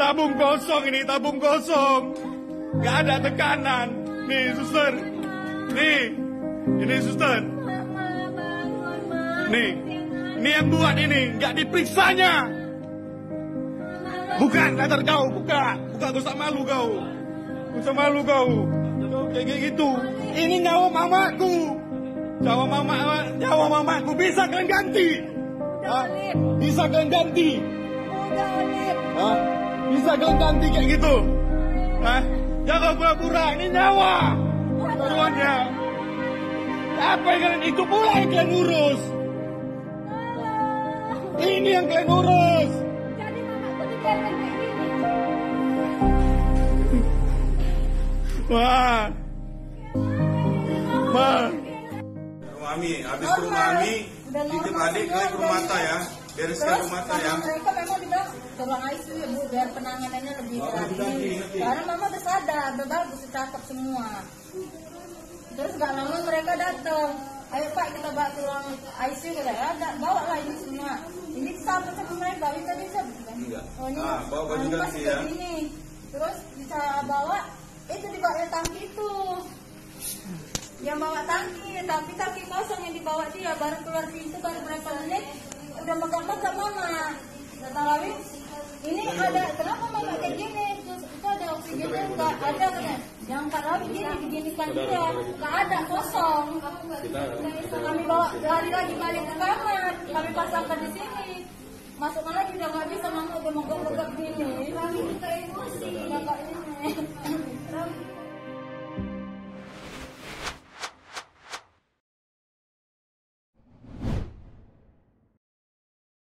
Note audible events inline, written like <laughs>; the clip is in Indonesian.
kosong ini tabung kosong. Gak ada tekanan. Nih suster. Nih. Ini suster. Nih. Ini yang buat ini. Gak diperiksanya. Buka latar kau. Buka. Buka gak usah malu kau. Gak usah malu kau. Kayak gitu. Ini nyawa mamaku. Nyawa mama, nyawa mamaku bisa kalian ganti. Bisa kalian ganti. Udah. Hah? Bisa kalian ganti kayak gitu? Hah? Jangan pura-pura, ini nyawa. Taruhannya. Apa yang kalian itu pula yang kalian urus? Ini yang kalian urus. Jadi mamaku dibiarkan kayak gini. Wah. Ma. Rumah Ami, habis rumah Ami, titip adik ke rumah ya. Bereskan rumah mereka memang dibilang tolong ICU ya bu biar penanganannya lebih terapi karena mama udah sadar udah bagus cakep semua. Terus gak lama mereka datang. Ayo pak kita bawa ke ruang ICU kita ya ada bawa lah ini semua. Ini sama sama mereka bisa bisa bukan Enggak. oh ini Ah, bawa baju anu, ganti ya. gini. Terus bisa bawa itu dibawa tangki itu. Yang bawa tangki tapi tangki kosong yang dibawa dia baru keluar pintu baru berapa menit udah megang-megang mama? Kata Rawi, ini ada kenapa mama kayak gini? Terus itu ada oksigennya enggak ada kan yang Kak Rawi gini diginikan dia enggak ada kosong. Kami bawa lari lagi balik ke kamar. Kami pasangkan di sini. Masukkan lagi udah nggak bisa mama udah megap-megap gini. Nggak <laughs>